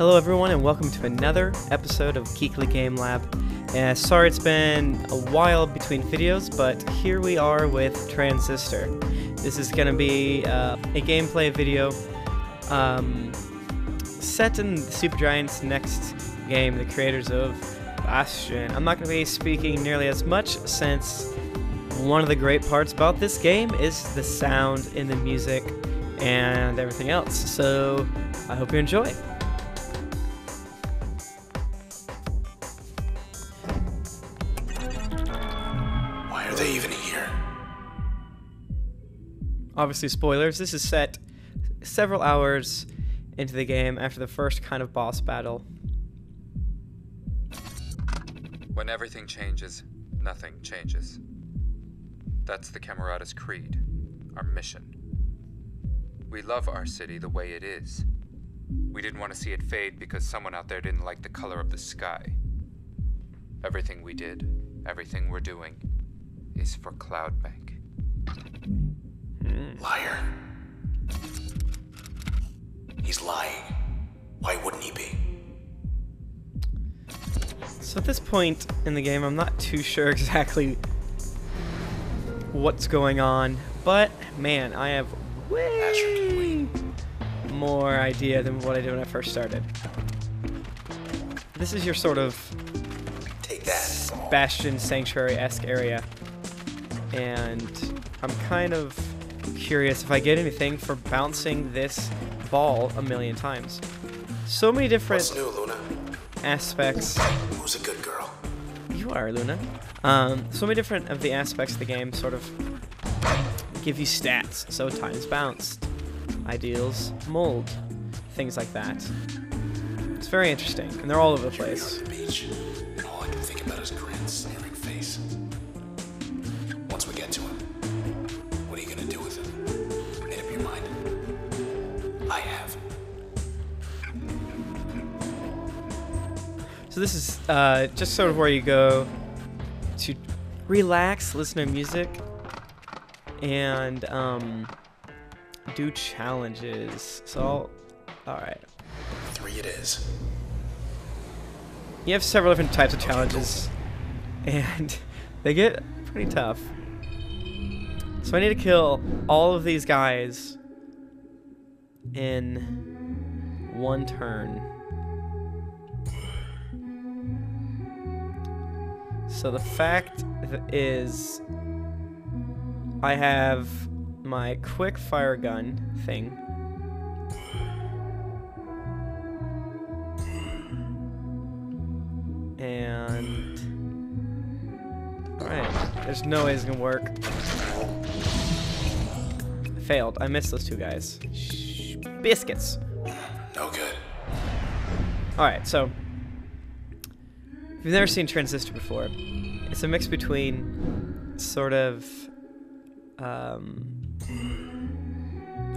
Hello, everyone, and welcome to another episode of Geekly Game Lab. Uh, sorry it's been a while between videos, but here we are with Transistor. This is going to be uh, a gameplay video um, set in Supergiant's next game, the creators of Bastion. I'm not going to be speaking nearly as much since one of the great parts about this game is the sound in the music and everything else. So I hope you enjoy. Obviously, spoilers. This is set several hours into the game after the first kind of boss battle. When everything changes, nothing changes. That's the Camerata's creed, our mission. We love our city the way it is. We didn't want to see it fade because someone out there didn't like the color of the sky. Everything we did, everything we're doing, is for Liar. He's lying. Why wouldn't he be? So at this point in the game, I'm not too sure exactly what's going on, but man, I have way more idea than what I did when I first started. This is your sort of Take that. Bastion Sanctuary-esque area, and I'm kind of curious if I get anything for bouncing this ball a million times. So many different new, Luna? aspects Who's a good girl? You are, Luna. Um, so many different of the aspects of the game sort of give you stats. So times bounced, ideals, mold, things like that. It's very interesting, and they're all over the Here we are place. So this is uh, just sort of where you go to relax, listen to music, and um, do challenges. So, all right. Three it is. You have several different types of challenges, and they get pretty tough. So I need to kill all of these guys in one turn. So the fact is, I have my quick fire gun thing. And alright, there's no way it's gonna work. Failed. I missed those two guys. Shh, biscuits. No good. Alright, so if you've never seen Transistor before, it's a mix between sort of um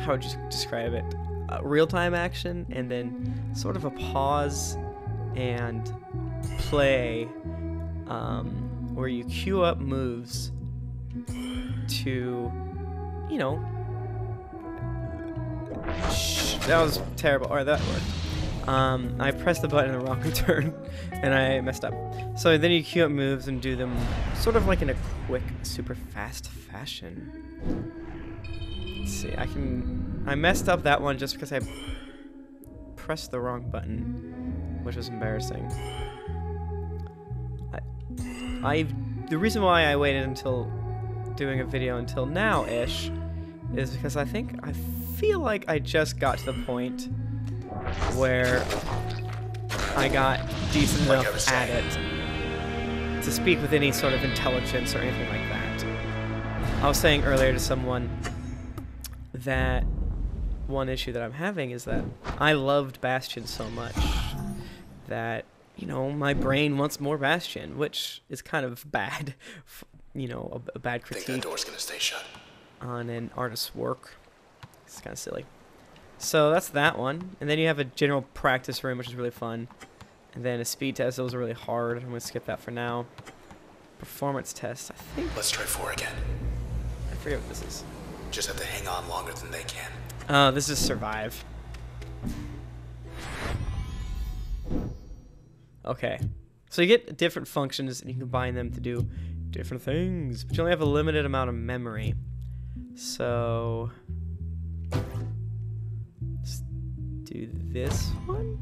how would you describe it? Uh, real-time action and then sort of a pause and play um, where you queue up moves to, you know. That was terrible. Or that worked. Um, I pressed the button in the wrong turn and I messed up. So then you queue up moves and do them sort of like in a quick, super fast fashion. Let's see, I can. I messed up that one just because I pressed the wrong button, which was embarrassing. I, I, the reason why I waited until doing a video until now-ish is because I think I feel like I just got to the point where I got decent Like enough at it to speak with any sort of intelligence or anything like that. I was saying earlier to someone that one issue that I'm having is that I loved Bastion so much that you know my brain wants more Bastion, which is kind of bad, you know, a, a bad Think that critique door's gonna stay shut. on an artist's work. It's kind of silly. So that's that one, and then you have a general practice room, which is really fun, and then a speed test. Those are really hard. I'm gonna skip that for now. Performance test. I think Let's try four again. I forget what this is. Just have to hang on longer than they can. Oh, this is survive. Okay. So you get different functions and you combine them to do different things. But you only have a limited amount of memory. So do this one.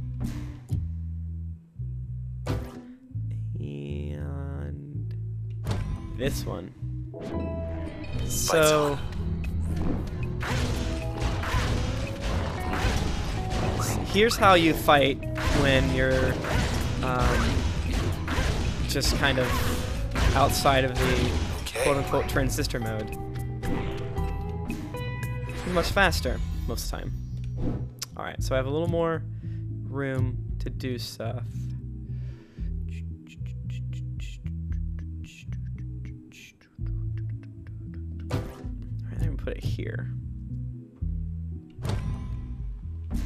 And this one. So here's how you fight when you're um, just kind of outside of the quote unquote transistor mode. Much faster most of the time. Alright, so I have a little more room to do stuff. Alright, I'm gonna put it here. I'm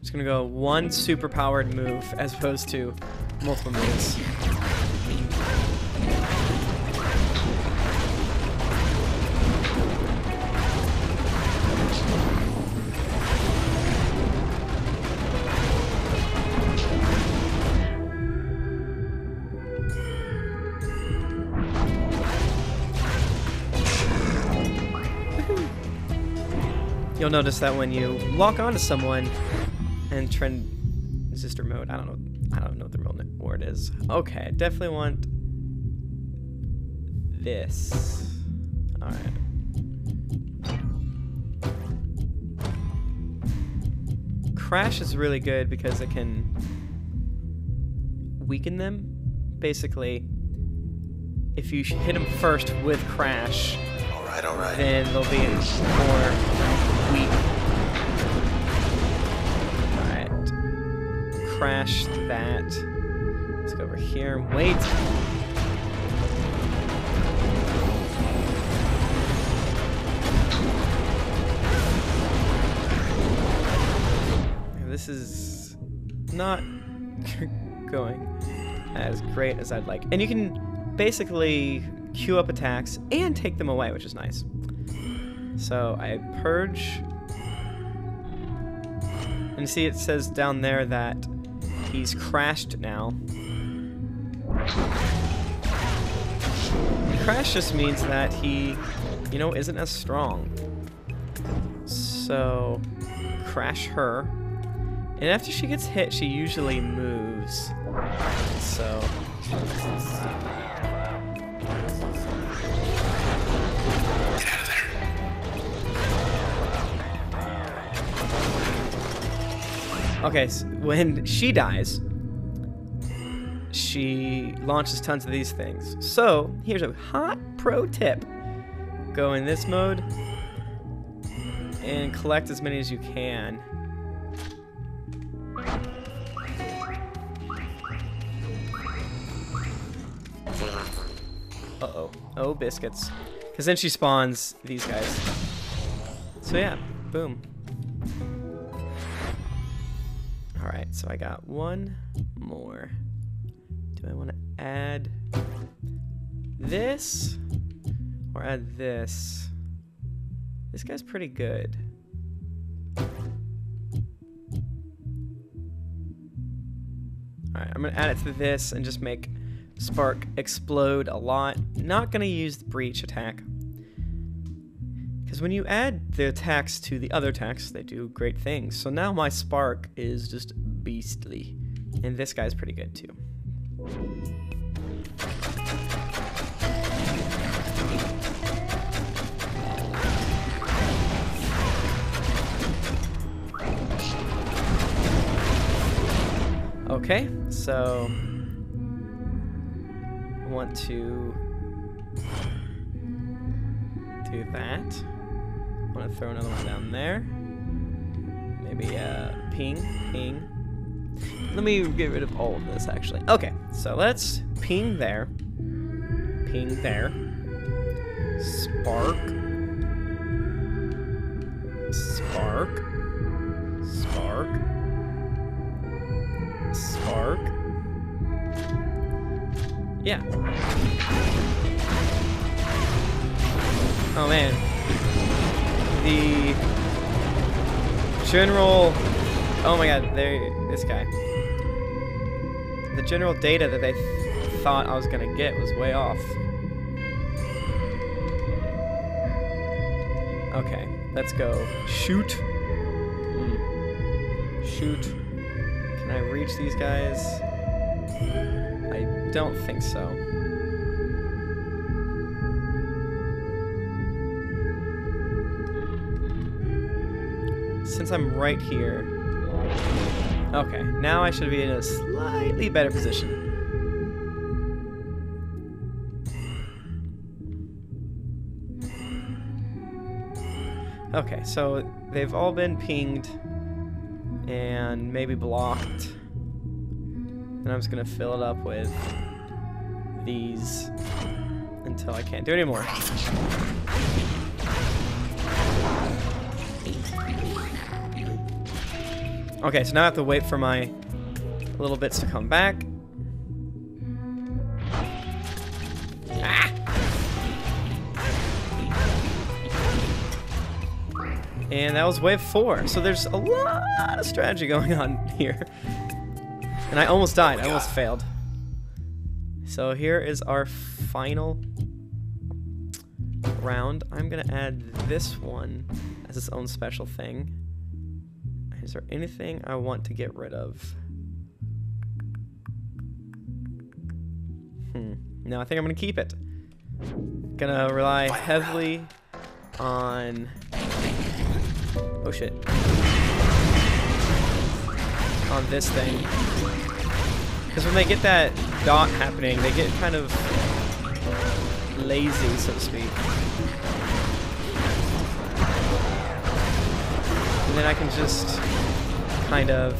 just gonna go one super powered move as opposed to multiple moves. Notice that when you lock onto someone and transistor mode, I don't know, I don't know what the real word is. Okay, I definitely want this. All right. Crash is really good because it can weaken them. Basically, if you hit them first with Crash, All right, all right. then they'll be in more Crash that. Let's go over here wait. This is not going as great as I'd like. And you can basically queue up attacks and take them away, which is nice. So I purge. And see it says down there that he's crashed now. Crash just means that he, you know, isn't as strong. So, crash her. And after she gets hit, she usually moves. So, Okay, so when she dies, she launches tons of these things. So, here's a hot pro tip. Go in this mode and collect as many as you can. Uh-oh. Oh, biscuits. Because then she spawns these guys. So yeah, boom. Alright, so I got one more. Do I want to add this? Or add this? This guy's pretty good. Alright, I'm gonna add it to this and just make Spark explode a lot. Not gonna use the breach attack. Because when you add the attacks to the other attacks, they do great things. So now my Spark is just beastly. And this guy's pretty good too. Okay, so I want to do that. I want to throw another one down there. Maybe uh, ping, ping. Let me get rid of all of this actually. Okay, so let's ping there, ping there, spark, spark, spark, spark. Yeah. Oh man. The general Oh my god, there this guy. the general data that they th- thought I was gonna get was way off. Okay, let's go. Shoot. Hmm. Shoot. Can I reach these guys? I don't think so. Since I'm right here. Okay, now I should be in a slightly better position. Okay, so they've all been pinged and maybe blocked. And I'm just gonna fill it up with these until I can't do it anymore. Okay, so now I have to wait for my little bits to come back. Ah! And that was wave four. So there's a lot of strategy going on here. And I almost died. I almost failed. So here is our final round. I'm going to add this one as its own special thing. Is there anything I want to get rid of? Hmm. No, I think I'm gonna keep it. Gonna rely heavily on. Oh shit. On this thing. Because when they get that dot happening, they get kind of lazy, so to speak. And then I can just kind of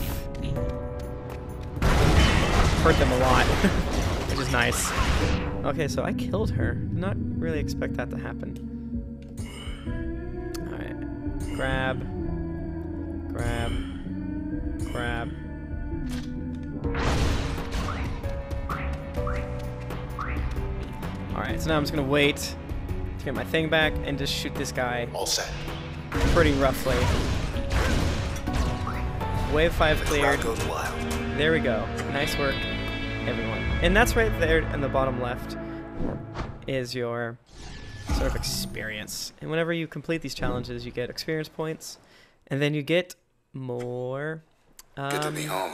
hurt them a lot, which is nice. Okay, so I killed her. Did not really expect that to happen. Alright. Grab. Grab. Grab. Alright, so now I'm just gonna wait to get my thing back and just shoot this guy All set. pretty roughly. Wave 5 The cleared. crowd goes wild. There we go. Nice work, everyone. And that's right there in the bottom left is your sort of experience. And whenever you complete these challenges, you get experience points, and then you get more to um, home.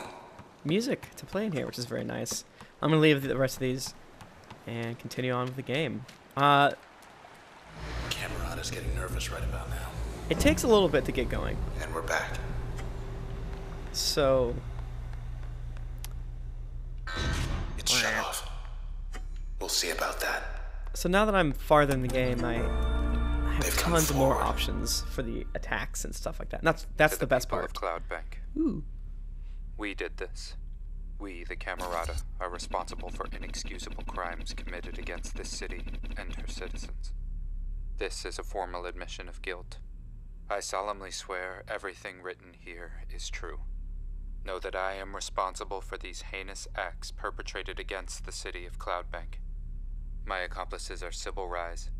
music to play in here, which is very nice. I'm gonna leave the rest of these and continue on with the game. Uh, Camerata's getting nervous right about now. it takes a little bit to get going, And we're back. So It's shut off. We'll see about that. So now that I'm farther in the game, I, I have They've tons more options for the attacks and stuff like that. And that's that's To the best people part. of Cloudbank. Ooh. We did this. We, the Camerata, are responsible for inexcusable crimes committed against this city and her citizens. This is a formal admission of guilt. I solemnly swear everything written here is true. Know that I am responsible for these heinous acts perpetrated against the city of Cloudbank. My accomplices are Sybil Reisz,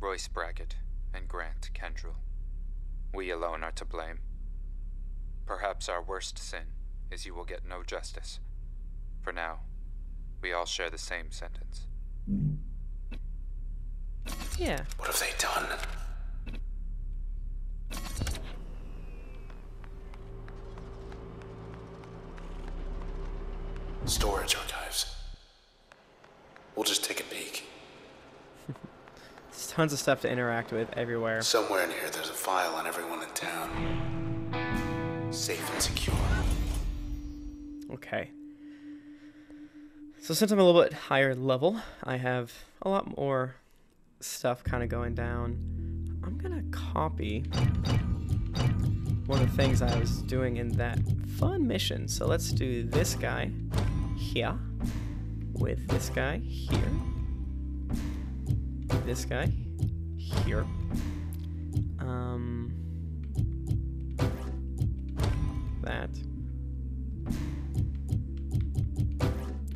Royce Bracket, and Grant Kendrell. We alone are to blame. Perhaps our worst sin is you will get no justice. For now, we all share the same sentence. Yeah. What have they done? Storage archives. We'll just take a peek. There's tons of stuff to interact with everywhere. Somewhere in here, there's a file on everyone in town. Safe and secure. Okay. So since I'm a little bit higher level, I have a lot more stuff kind of going down. I'm gonna copy one of the things I was doing in that fun mission. So let's do this guy here with this guy here. This guy here. Um, that.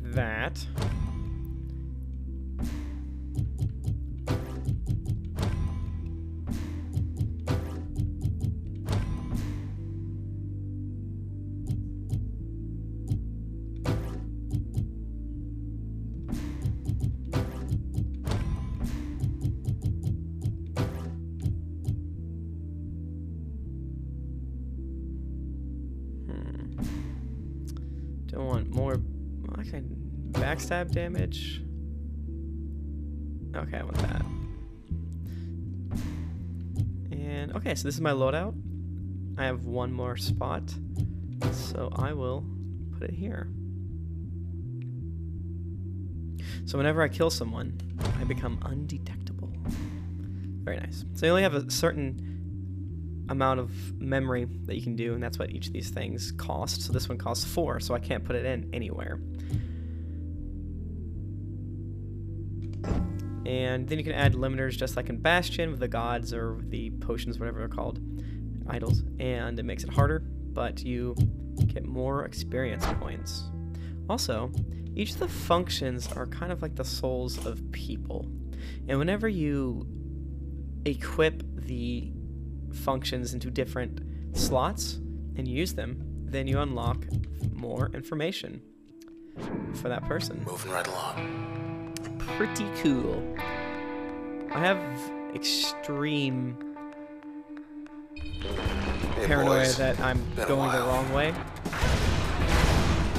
That. Backstab damage. Okay, I want that. And okay, so this is my loadout. I have one more spot, so I will put it here. So whenever I kill someone, I become undetectable. Very nice. So you only have a certain amount of memory that you can do, and that's what each of these things cost. So this one costs four, so I can't put it in anywhere. And then you can add limiters just like in Bastion with the gods or the potions, whatever they're called, idols, and it makes it harder, but you get more experience points. Also, each of the functions are kind of like the souls of people. And whenever you equip the functions into different slots and use them, then you unlock more information for that person. Moving right along. Pretty cool. I have extreme Hey, paranoia boys. that I'm Been going the wrong way.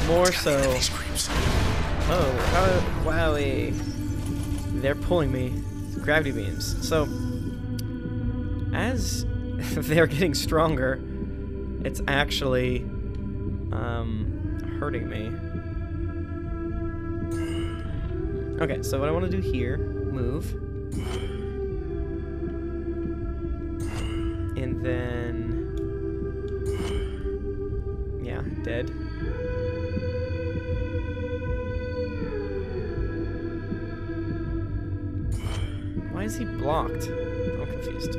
More so. Oh, how, wowie. They're pulling me. Gravity beams. So, as they're getting stronger, it's actually um, hurting me. Okay, so what I want to do here, move. And then. Yeah, dead. Why is he blocked? I'm confused.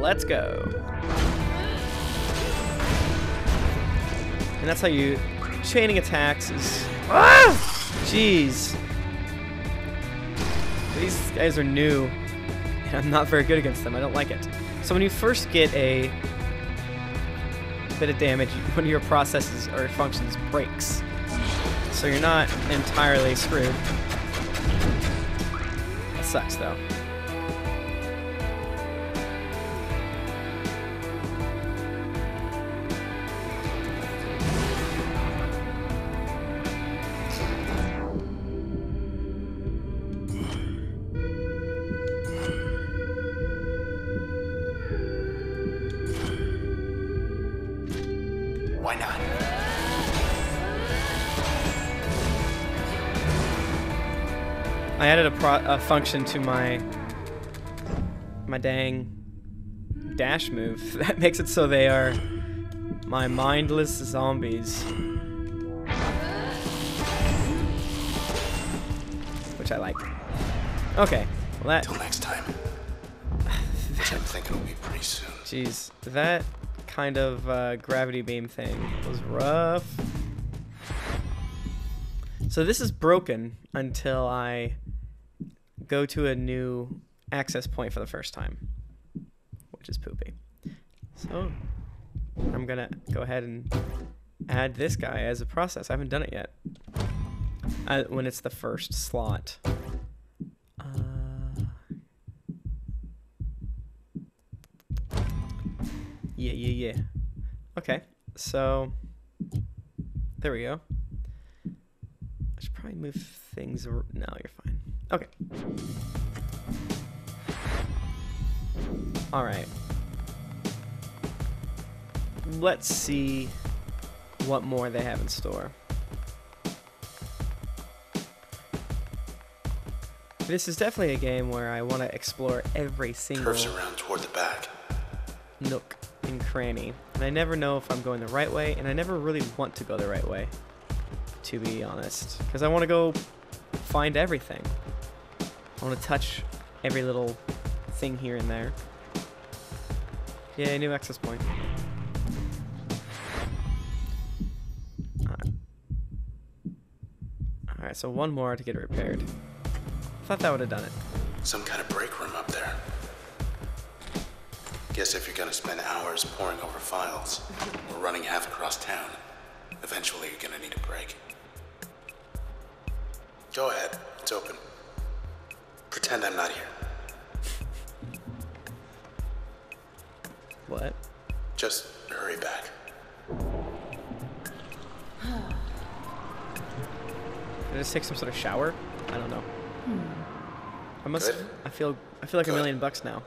Let's go. And that's how you chaining attacks is Ah! Jeez. These guys are new, and I'm not very good against them. I don't like it. So when you first get a bit of damage, one of your processes or functions breaks. So you're not entirely screwed. That sucks, though. A, function to my my dang dash move that makes it so they are my mindless zombies, which I like. Okay, well that Till next time. Which I'm thinking will be pretty soon. Jeez, that kind of uh, gravity beam thing was rough. So this is broken until I go to a new access point for the first time, which is poopy. So I'm gonna go ahead and add this guy as a process. I haven't done it yet. Uh, when it's the first slot. Uh, Yeah, yeah, yeah. Okay, so there we go. I should probably move things. No, you're fine. Okay. All right. Let's see what more they have in store. This is definitely a game where I want to explore every single Curves around toward the back. nook and cranny. And I never know if I'm going the right way, and I never really want to go the right way, to be honest. Because I want to go find everything. I want to touch every little thing here and there. Yeah, new access point. Alright. Alright, so one more to get it repaired. Thought that would have done it. Some kind of break room up there. Guess if you're gonna spend hours poring over files or running half across town, Eventually, you're gonna need a break. Go ahead, it's open. Pretend I'm not here. What? Just hurry back. Did I just take some sort of shower? I don't know. I must. Good. I feel. I feel like a million bucks now.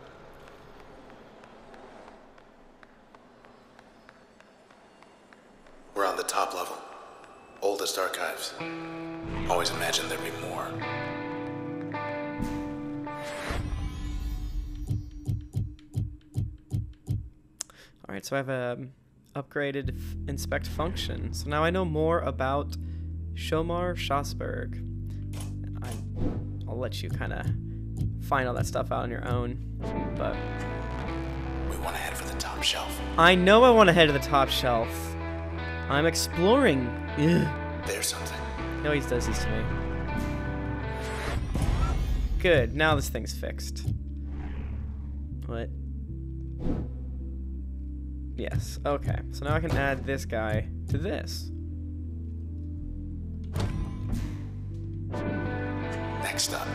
So I have a um, upgraded inspect function. So now I know more about Shomar Schosberg. I, I'll let you kind of find all that stuff out on your own. But We want to head for the top shelf. I know I want to head to the top shelf. I'm exploring. Ugh. There's something. He always does this to me. Good, now this thing's fixed. What? Yes, okay. So now I can add this guy to this. Next up.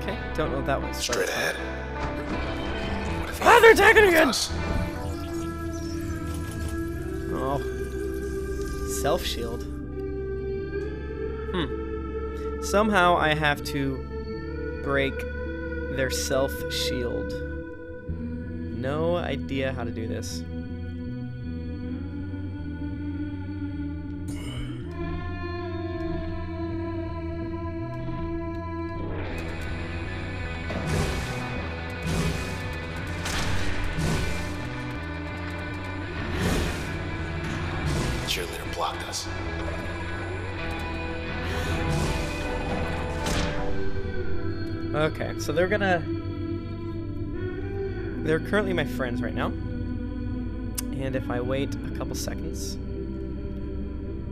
Okay, don't know what that was. Straight ahead. Ah, they're attacking again! us? Oh. Self shield. Hmm. Somehow I have to break their self shield. No idea how to do this. So they're gonna. They're currently my friends right now. And if I wait a couple seconds.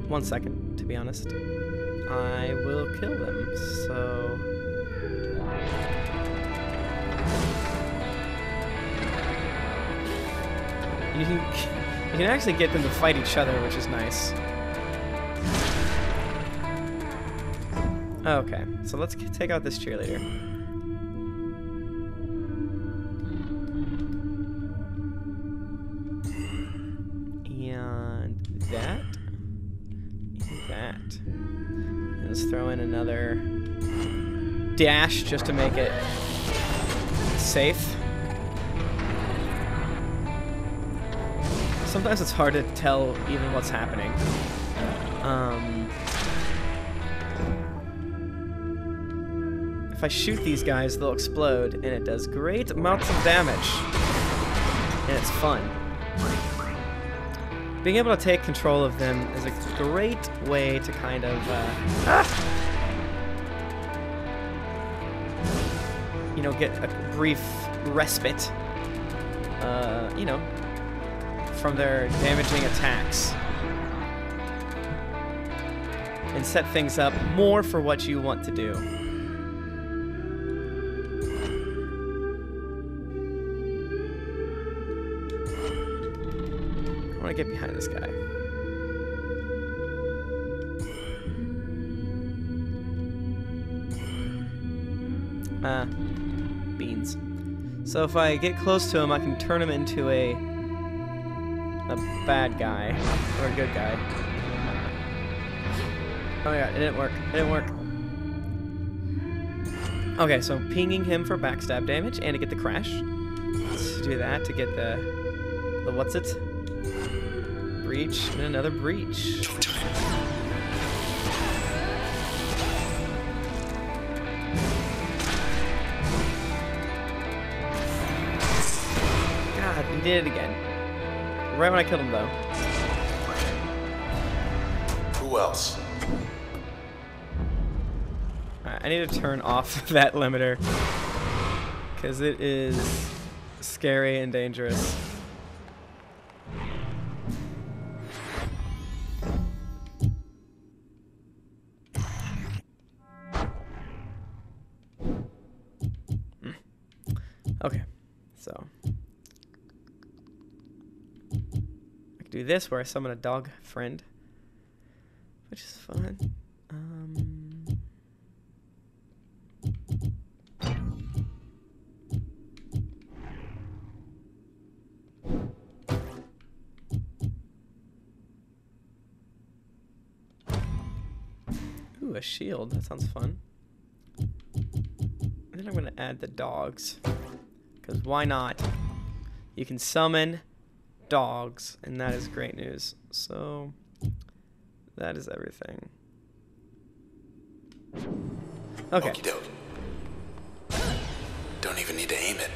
One second, to be honest. I will kill them, so. You can, you can actually get them to fight each other, which is nice. Okay, so let's take out this cheerleader. Throw in another dash just to make it safe. Sometimes it's hard to tell even what's happening. Um, if I shoot these guys, they'll explode, and it does great amounts of damage. And it's fun. Being able to take control of them is a great way to kind of, uh, know, get a brief respite, uh, you know, from their damaging attacks. And set things up more for what you want to do. I want to get behind this guy. So if I get close to him, I can turn him into a a bad guy or a good guy. Oh my god, it didn't work. It didn't work. Okay, so pinging him for backstab damage and to get the crash. Let's do that to get the the what's it? Breach and another breach. Did it again. Right when I killed him, though. Who else? Alright, I need to turn off that limiter. Because it is scary and dangerous. This where I summon a dog friend, which is fun. Um, ooh, a shield. That sounds fun. And then I'm going to add the dogs. Because why not? You can summon dogs, and that is great news. So, that is everything. Okay. Okey doke. Don't even need to aim it.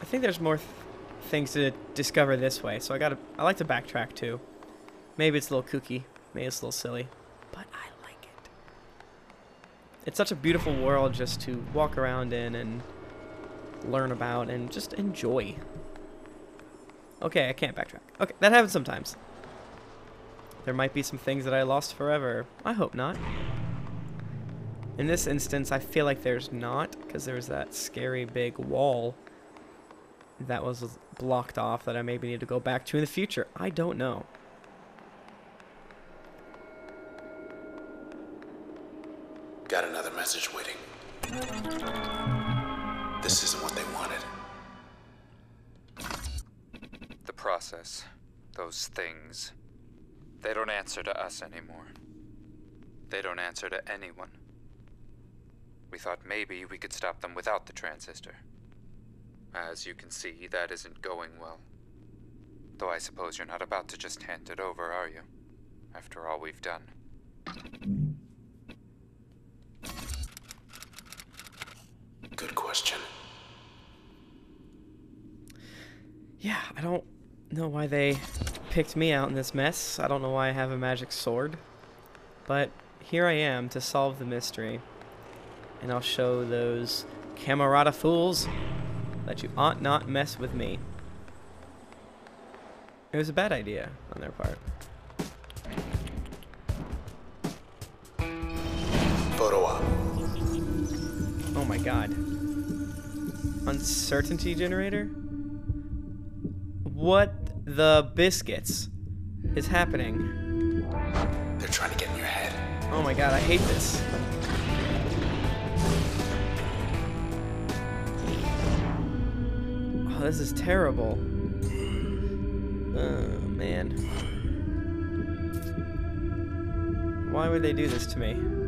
I think there's more th- things to discover this way, so I gotta. I like to backtrack too. Maybe it's a little kooky, maybe it's a little silly, but I like it. It's such a beautiful world just to walk around in and learn about and just enjoy. Okay, I can't backtrack. Okay, that happens sometimes. There might be some things that I lost forever. I hope not. In this instance, I feel like there's not, because there's that scary big wall that was blocked off that I maybe need to go back to in the future. I don't know. Got another message waiting. This isn't what process, those things, they don't answer to us anymore. They don't answer to anyone. We thought maybe we could stop them without the transistor. As you can see, that isn't going well. Though I suppose you're not about to just hand it over, are you? After all we've done. Good question. Yeah, I don't know why they picked me out in this mess. I don't know why I have a magic sword. But here I am to solve the mystery. And I'll show those Camerata fools that you ought not mess with me. It was a bad idea on their part. Photo op. Oh my god. Uncertainty generator? What the biscuits is happening? They're trying to get in your head. Oh my god, I hate this. Oh, this is terrible. Oh, man. Why would they do this to me?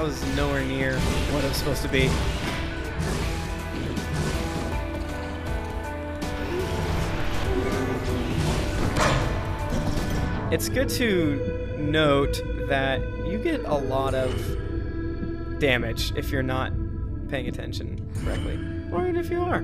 That was nowhere near what it was supposed to be. It's good to note that you get a lot of damage if you're not paying attention correctly, or even if you are.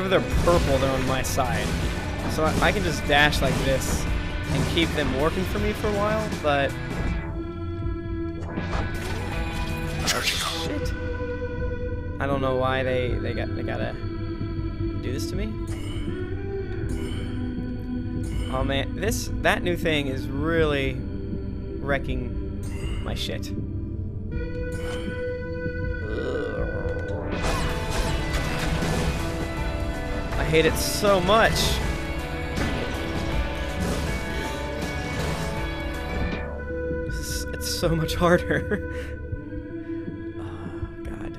Whenever they're purple, they're on my side. So I, I can just dash like this and keep them working for me for a while, but on. shit. I don't know why they they got they gotta do this to me. Oh man, this that new thing is really wrecking my shit. Hate it so much. Is- It's so much harder. oh, God.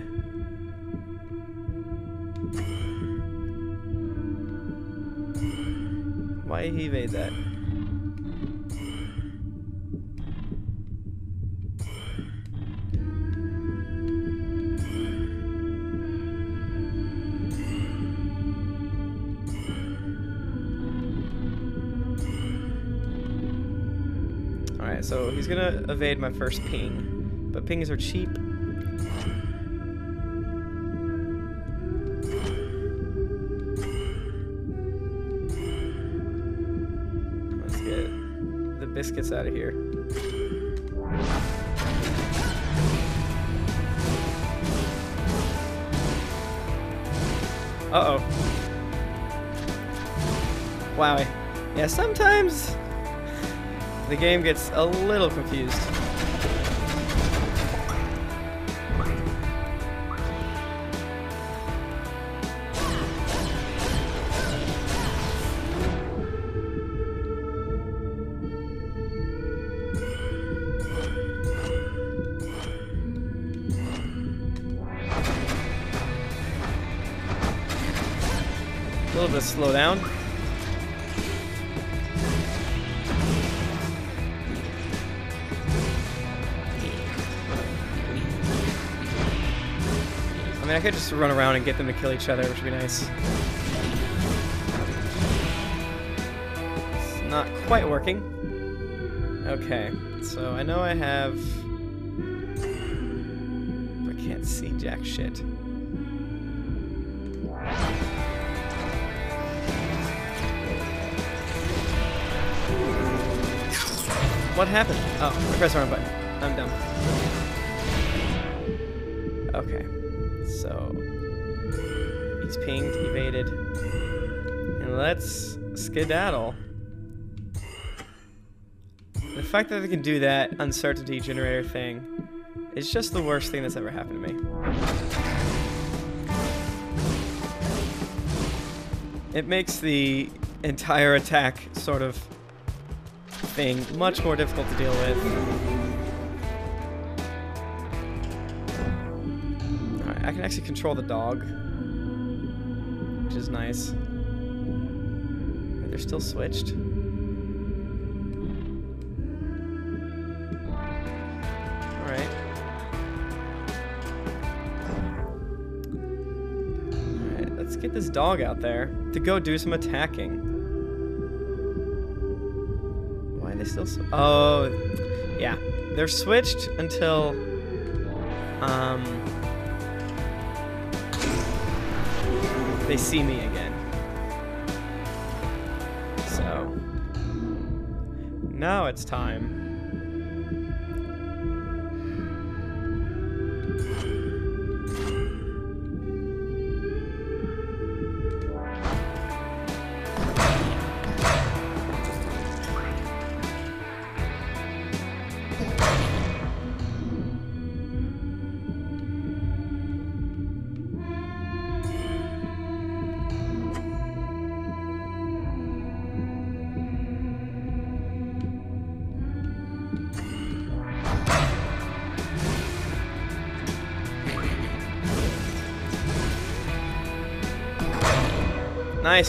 Why he made that? he's gonna evade my first ping. But pings are cheap. Let's get the biscuits out of here. Uh-oh. Wow. Yeah, sometimes the game gets a little confused. A little bit slow down. Could just run around and get them to kill each other, which would be nice. It's not quite working. Okay, so I know I have... I can't see jack shit. What happened? Oh, I pressed the wrong button. I'm dumb. Okay. So he's pinged, evaded. And let's skedaddle. The fact that they can do that uncertainty generator thing is just the worst thing that's ever happened to me. It makes the entire attack sort of thing much more difficult to deal with. I can actually control the dog, which is nice. They're still switched. Let's get this dog out there to go do some attacking. Why are they still sw- Oh, yeah. They're switched until, um, they see me again. So, now it's time.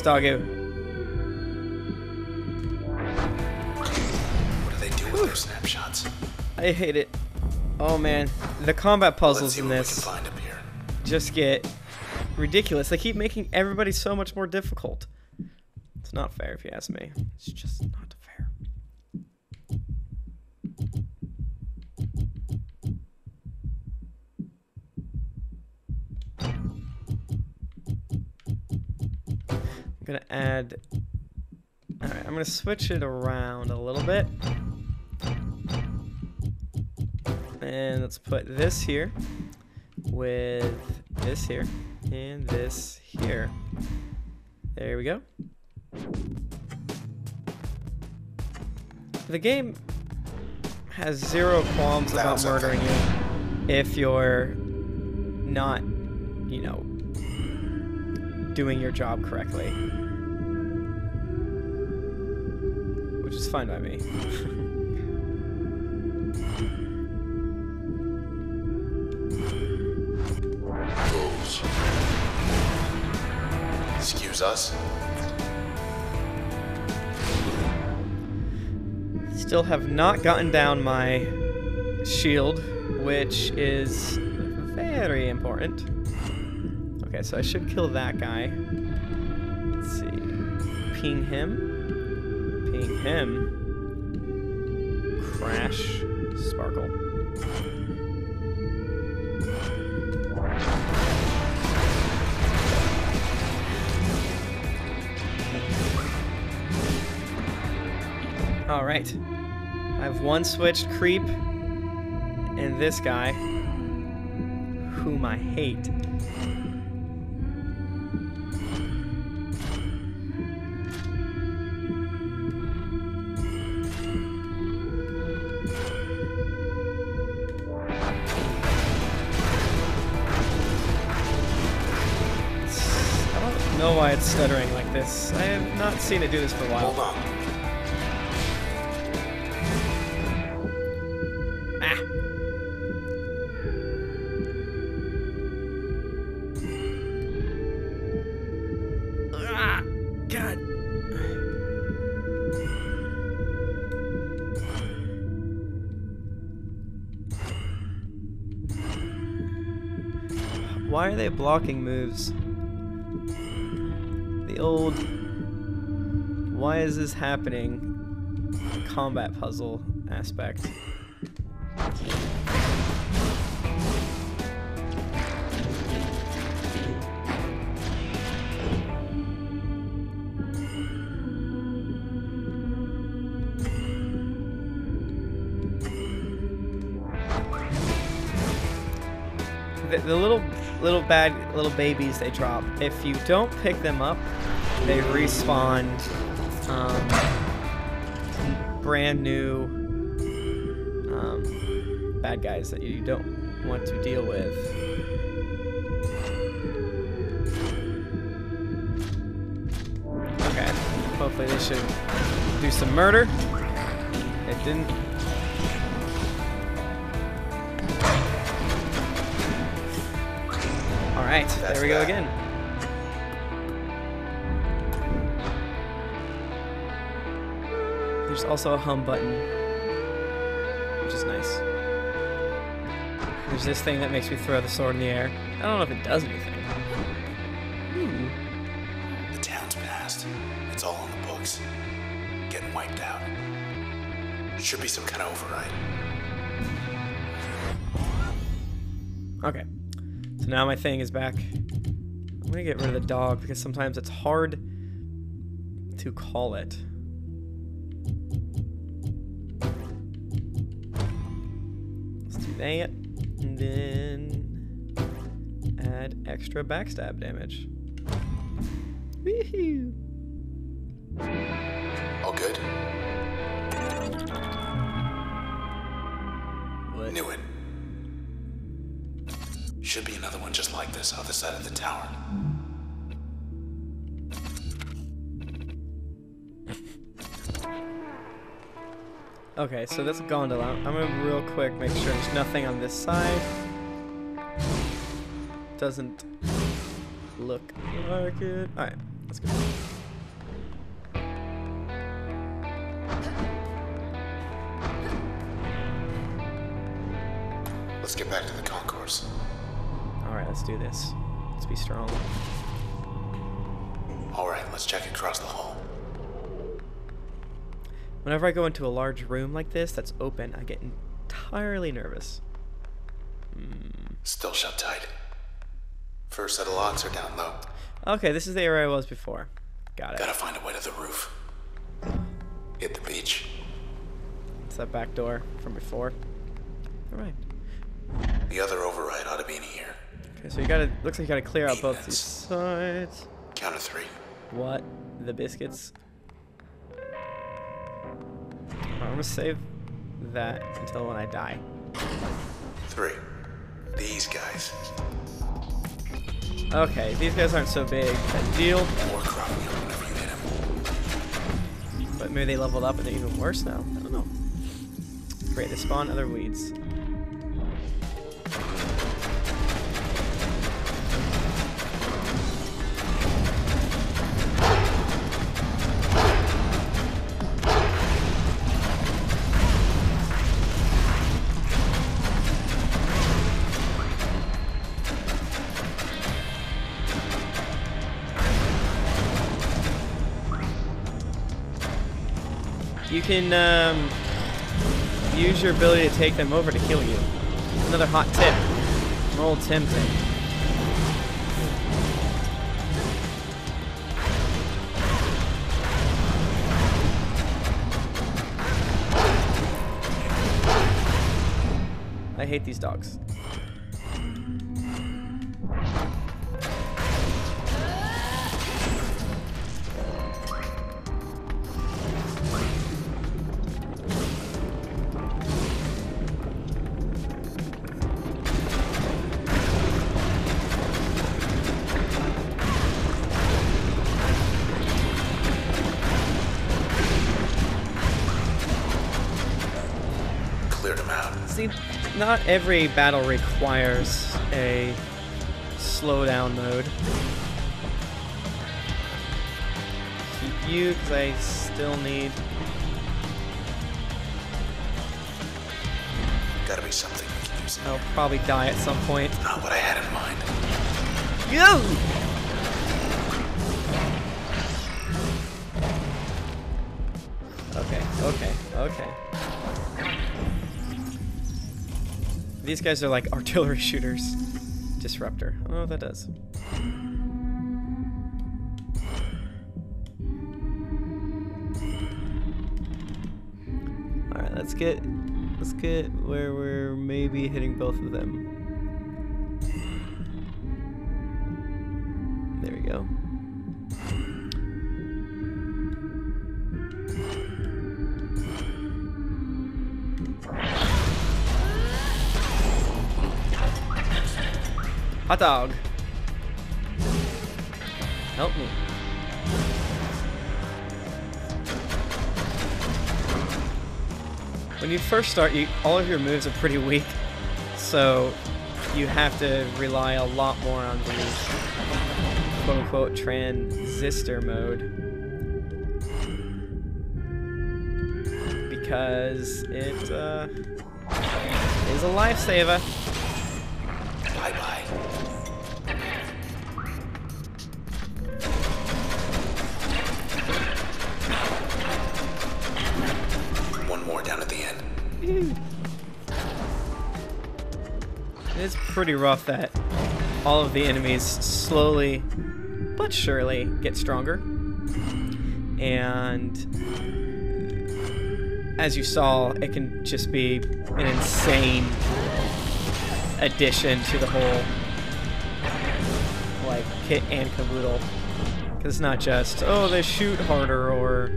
Doggo. What do they do with their snapshots? I hate it. Oh man, the combat puzzles in what we can this find up here. just get ridiculous. They keep making everybody so much more difficult. It's not fair if you ask me. It's just not I'm gonna add. Alright, I'm gonna switch it around a little bit. And let's put this here with this here and this here. There we go. The game has zero qualms about murdering you if you're not, you know, doing your job correctly. Which is fine by me. Excuse us. Still have not gotten down my shield, which is very important. Okay, so I should kill that guy. Let's see. Ping him. Him. Crash. Sparkle. All right. I have one switched creep and this guy, whom I hate. Seen it do this for a while. Hold on. Ah. Ah, God. Why are they blocking moves? Is this happening combat puzzle aspect. the, the little little bad little babies they drop. If you don't pick them up, they respawn um, brand new um, bad guys that you don't want to deal with. Okay, hopefully they should do some murder. It didn't. All right, there we go again. There's also a hum button, which is nice. There's this thing that makes me throw the sword in the air. I don't know if it does anything. Hmm. The town's past. It's all on the books. Getting wiped out. Should be some kind of override. Okay. So now my thing is back. I'm gonna get rid of the dog because sometimes it's hard to call it. Do that. And then add extra backstab damage. Woohoo! All good? What? Knew it. Should be another one just like this other side of the tower. Okay, so that's a gondola. I'm gonna real quick make sure there's nothing on this side. Doesn't look like it. Alright, let's go. Let's get back to the concourse. Alright, let's do this. Let's be strong. All right, let's check across the hall. Whenever I go into a large room like this that's open, I get entirely nervous. Hmm. Still shut tight. First set of locks are down low. Okay, this is the area I was before. Got it. Gotta find a way to the roof. Hit the beach. It's that back door from before. Alright. The other override ought to be in here. Okay, so you gotta looks like you gotta clear out both these sides. Count of three. What? The biscuits? I'm gonna save that until when I die. Three. These guys. Okay, these guys aren't so big a deal, More cropping up whenever you hit them. but maybe they leveled up and they're even worse now. I don't know. Great, they spawn other weeds. can um, use your ability to take them over to kill you. Another hot tip. Roll old Tim. I hate these dogs. Not every battle requires a slowdown mode. Keep you, because I still need. Gotta be something we can use. I'll probably die at some point. Not what I had in mind. Go! These guys are like artillery shooters. Disruptor. What that does. Alright, let's get let's get where we're maybe hitting both of them. Hot dog. Help me. When you first start, you, all of your moves are pretty weak, so you have to rely a lot more on the quote-unquote transistor mode because it uh, is a lifesaver. Bye pretty rough that all of the enemies slowly but surely get stronger. And as you saw, it can just be an insane addition to the whole like kit and caboodle. Because it's not just, oh, they shoot harder or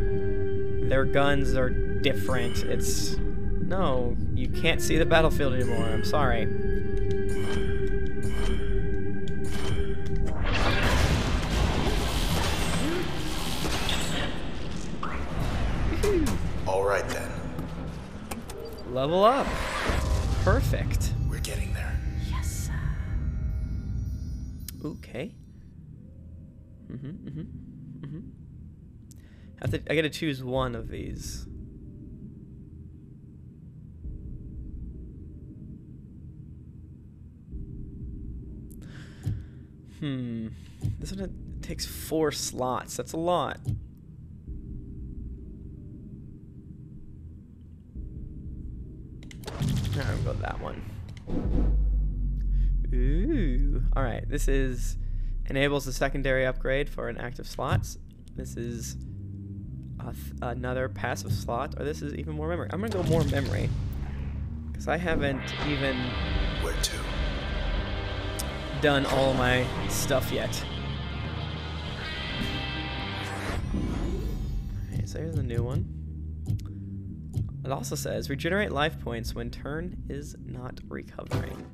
their guns are different. It's no, you can't see the battlefield anymore. I'm sorry. Level up. Perfect. We're getting there. Yes. Okay. Mhm. Mhm. Mhm. Have to. I gotta choose one of these. Hmm. This one takes four slots. That's a lot. Alright, we'll go with that one. Ooh. Alright, this is enables the secondary upgrade for an active slots. This is another passive slot, or this is even more memory. I'm gonna go more memory. Because I haven't even Where to? done all my stuff yet. Okay, so here's a new one. It also says regenerate life points when turn is not recovering.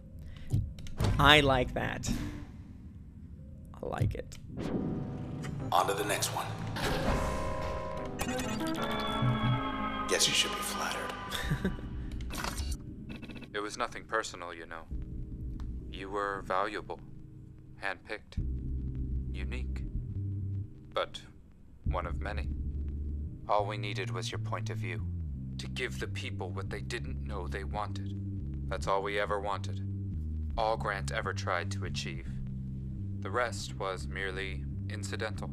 I like that. I like it. On to the next one. Guess you should be flattered. It was nothing personal, you know. You were valuable, handpicked, unique, but one of many. All we needed was your point of view, to give the people what they didn't know they wanted. That's all we ever wanted. All Grant ever tried to achieve. The rest was merely incidental.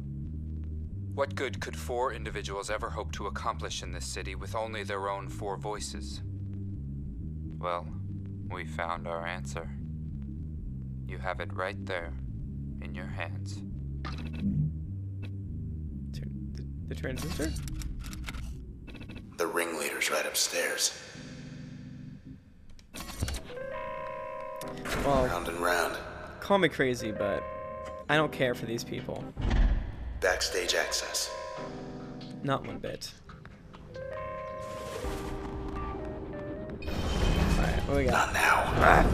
What good could four individuals ever hope to accomplish in this city with only their own four voices? Well, we found our answer. You have it right there in your hands. The, transistor? The ringleader's right upstairs. Well, Round and round. call me crazy, but I don't care for these people. Backstage access. Not one bit. Alright, what we got? Not now. Ah!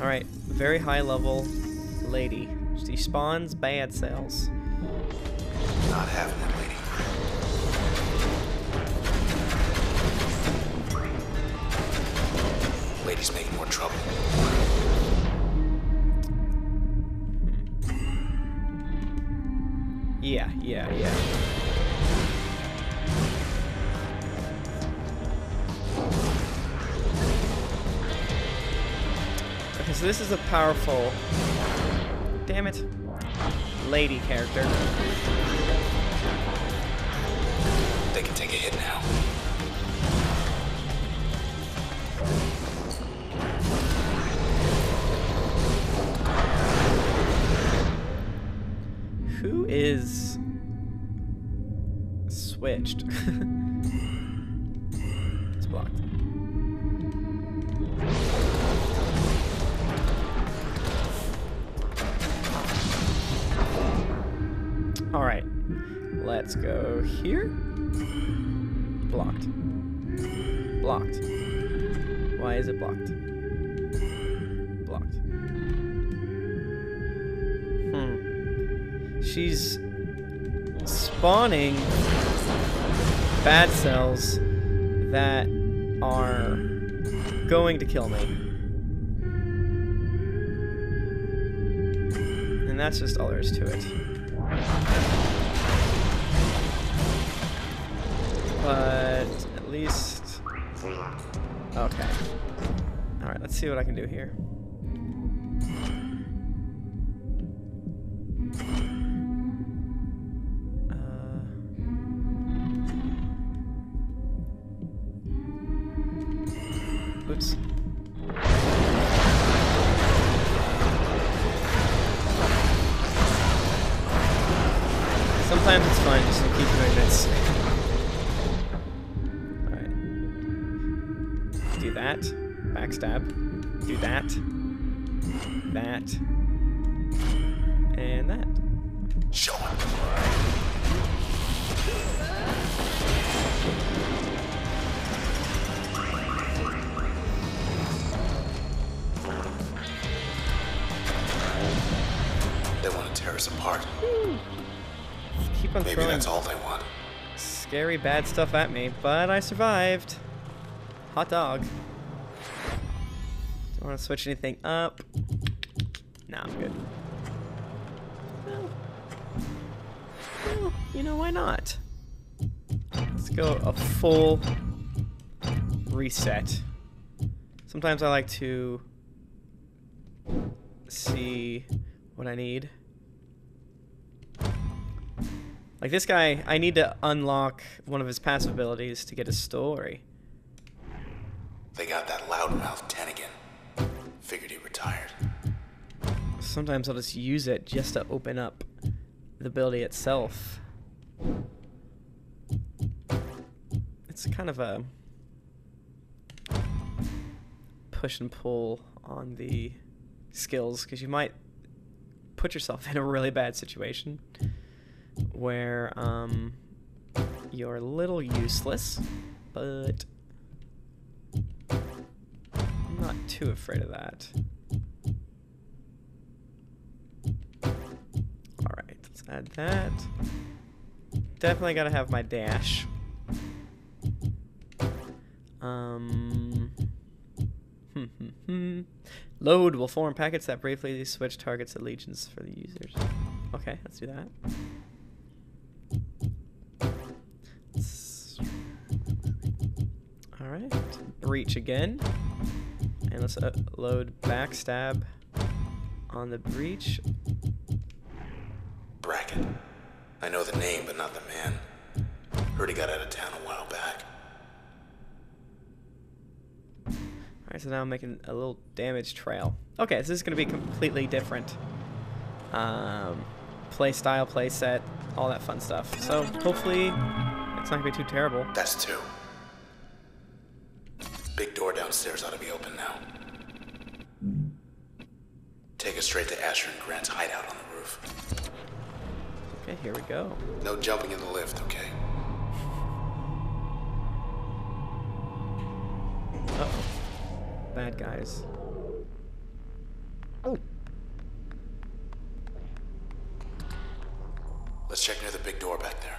Alright, very high level lady. She spawns bad cells. Not having Lady's making more trouble. Yeah, yeah, yeah. Okay, so this is a powerful. Damn it. Lady character. They can take a hit now. Is switched? it's blocked. All right, let's go here. Spawning bad cells that are going to kill me. And that's just all there is to it. But at least. Okay. Alright, let's see what I can do here. Do that. Backstab. Do that. That. And that. Show. They want to tear us apart. Keep on Maybe throwing that's all they want. scary bad stuff at me, but I survived. Hot dog. Don't want to switch anything up. Nah, I'm good. Well, well, you know, why not? Let's go a full reset. Sometimes I like to see what I need. Like this guy, I need to unlock one of his passive abilities to get a story. They got that loudmouth Tenigan. Figured he retired. Sometimes I'll just use it just to open up the ability itself. It's kind of a push and pull on the skills because you might put yourself in a really bad situation where um, you're a little useless, but I'm not too afraid of that. Alright, let's add that. Definitely gotta have my dash. Um. Load will form packets that briefly switch targets allegiance for the users. Okay, let's do that. Alright, breach again. And let's uh, load backstab on the breach. Bracket. I know the name, but not the man. Heard he got out of town a while back. Alright, so now I'm making a little damage trail. Okay, so this is going to be completely different. Um, play style, play set, all that fun stuff. So hopefully it's not going to be too terrible. That's two. Big door downstairs ought to be open now. Take us straight to Asher and Grant's hideout on the roof. Okay, here we go. No jumping in the lift, okay? Uh-oh. Bad guys. Oh. Let's check near the big door back there.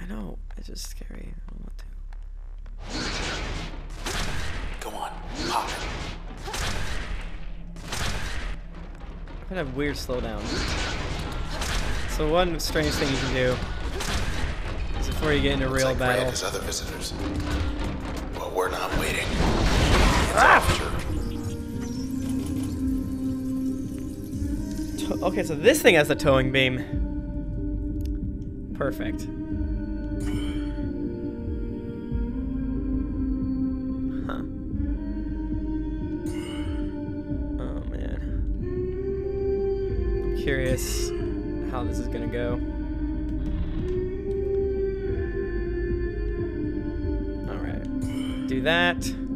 I know. It's just scary. I don't want to. Pop. I'm gonna have weird slowdown. So one strange thing you can do is before you get into Looks real like battle. has other visitors. Well, we're not waiting. Ah! Okay, so this thing has a towing beam. Perfect. Curious how this is gonna go. Alright. Do that.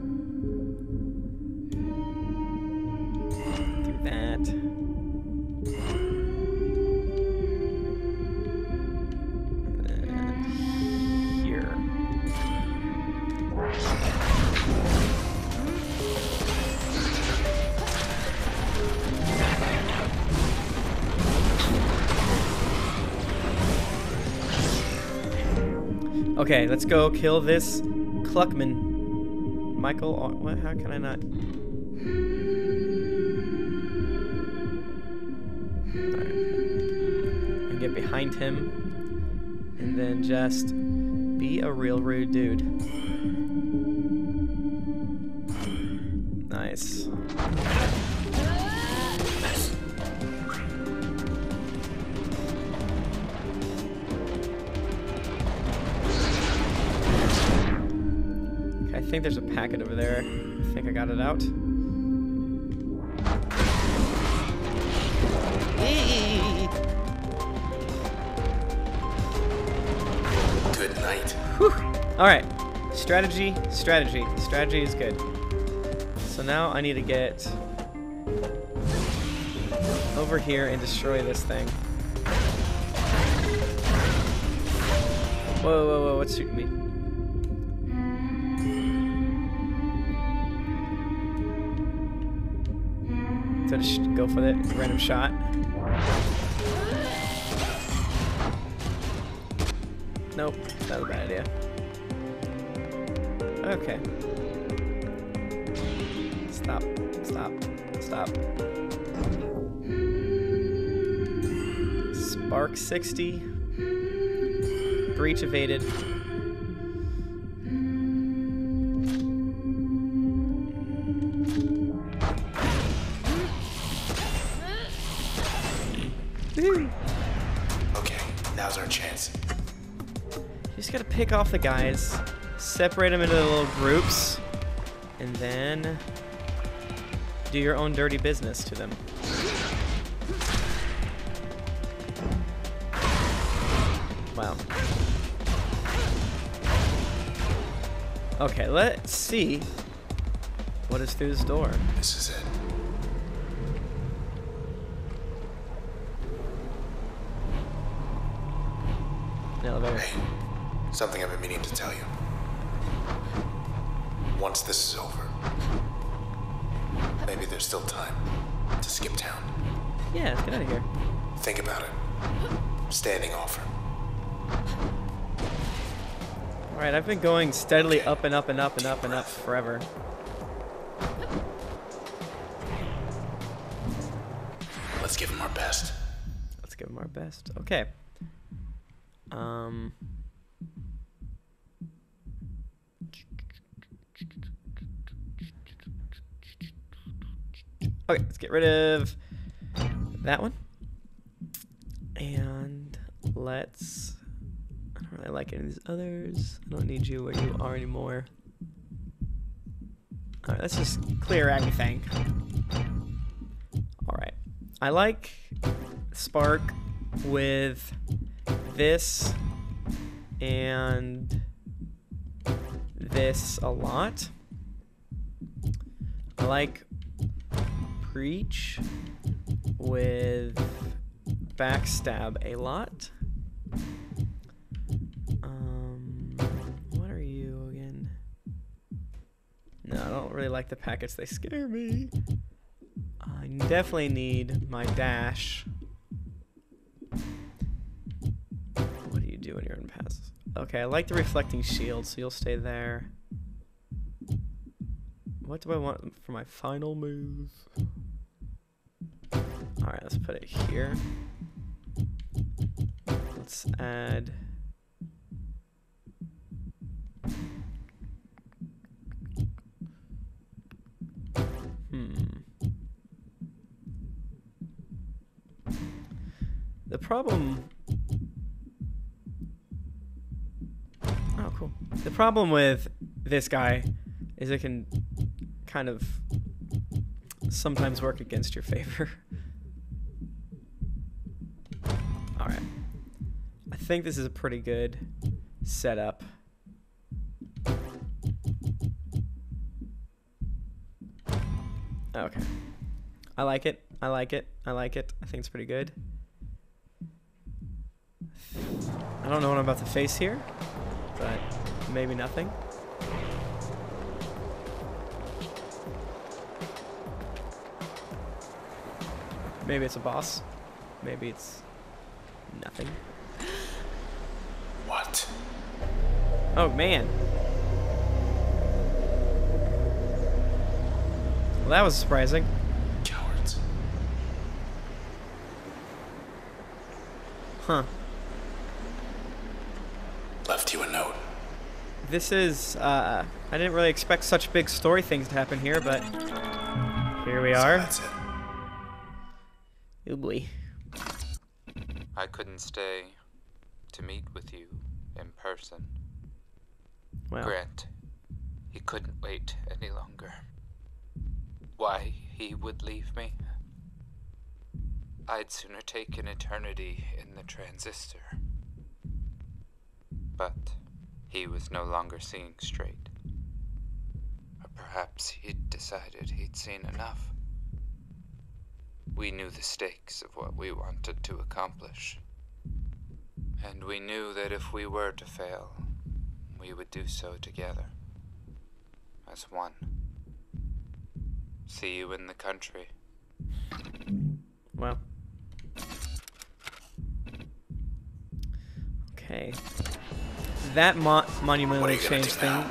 Okay, let's go kill this Cluckman. Michael, uh, what? How can I not? Alright. And get behind him, and then just be a real rude dude. Packet over there. I think I got it out. Good night. Whew. All right, strategy, strategy, strategy is good. So now I need to get over here and destroy this thing. Whoa, whoa, whoa! What's shooting me? Go for the random shot. Nope, that was a bad idea. Okay. Stop, stop, stop. Spark 60. Breach evaded. Okay, now's our chance. You just gotta pick off the guys, separate them into little groups, and then do your own dirty business to them. Wow. Okay, let's see what is through this door. This is it. An elevator. Hey, to tell you. Once this is over, maybe there's still time to skip town. Yeah, let's get out of here. Think about it. Standing offer. Alright, I've been going steadily up and up and up and up and up forever. Let's give him our best. Let's give them our best. Okay. Um. Okay, let's get rid of that one. And let's. I don't really like any of these others. I don't need you where you are anymore. Alright, let's just clear everything. Alright. I like Spark with this and this a lot. I like Breach with Backstab a lot. Um, what are you again? No, I don't really like the packets. They scare me. I definitely need my dash. What do you do when you're in passes? Okay, I like the reflecting shield, so you'll stay there. What do I want for my final move? Alright, let's put it here. Let's add... Hmm. The problem... Oh, cool. The problem with this guy is it can kind of sometimes work against your favor. think this is a pretty good setup. Okay. I like it. I like it. I like it. I think it's pretty good. I don't know what I'm about to face here, but maybe nothing. Maybe it's a boss. Maybe it's nothing. Oh man. Well, that was surprising. Cowards. Huh. Left you a note. This is, uh, I didn't really expect such big story things to happen here, but here we So are. that's it. Oh boy. I couldn't stay to meet with you in person. Well, Grant, he couldn't wait any longer. Why he would leave me? I'd sooner take an eternity in the transistor. But he was no longer seeing straight. Or perhaps he'd decided he'd seen enough. We knew the stakes of what we wanted to accomplish. And we knew that if we were to fail, we would do so together. As one. See you in the country. well. Okay. That mo- monumentally What are changed do now?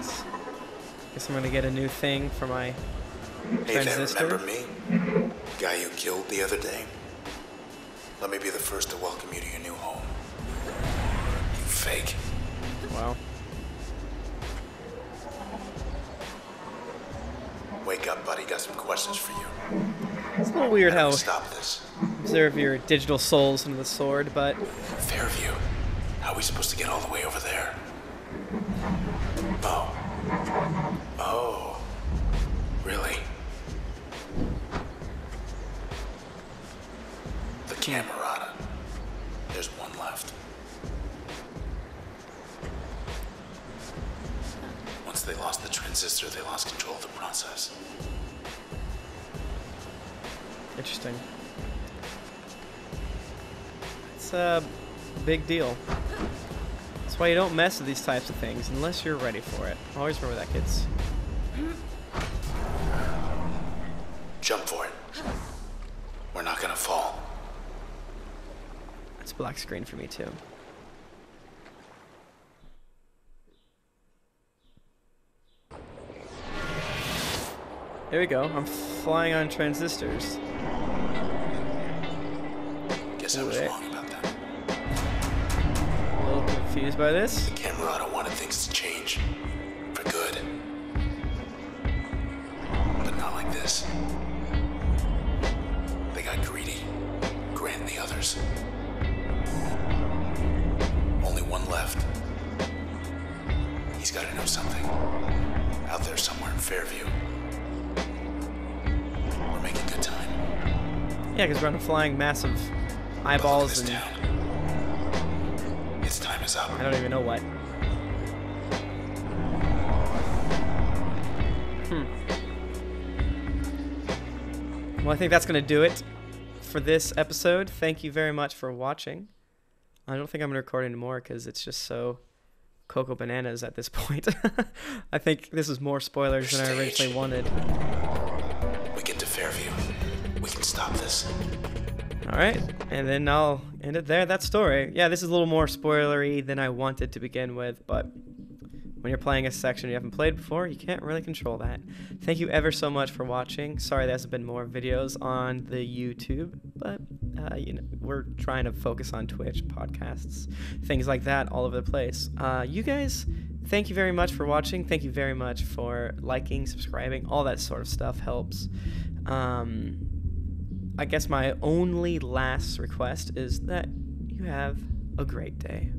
Guess I'm gonna get a new thing for my Hey there, transistor. remember me? Guy you killed the other day? Let me be the first to welcome you to your new home. You fake. Wow. Wake up, buddy. Got some questions for you. It's a little weird How do how we stop this? observe your digital souls into the sword, but Fairview. How are we supposed to get all the way over there? Oh. Oh. Really? The Camerata. There's one left. Once they lost the transistor, they lost control of the process. interesting. It's a big deal. That's why you don't mess with these types of things unless you're ready for it. Always remember that, kids. Jump for it. We're not gonna fall. It's a black screen for me too. There we go. I'm flying on transistors. Guess I was wrong about that. A little confused by this. The Camerata wanted things to change. For good. But not like this. They got greedy. Grant and the others. Only one left. He's gotta know something. Out there somewhere in Fairview. Yeah, because we're on flying massive eyeballs and. Its time is up. I don't even know what. Hmm. Well, I think that's going to do it for this episode. Thank you very much for watching. I don't think I'm going to record anymore because it's just so cocoa bananas at this point. I think this is more spoilers than I originally wanted. Can stop this. All right, and then I'll end it there. That story. Yeah, this is a little more spoilery than I wanted to begin with, but when you're playing a section you haven't played before, you can't really control that. Thank you ever so much for watching. Sorry there hasn't been more videos on the YouTube, but uh, you know we're trying to focus on Twitch, podcasts, things like that, all over the place. Uh, you guys, thank you very much for watching. Thank you very much for liking, subscribing, all that sort of stuff helps. Um, I guess my only last request is that you have a great day.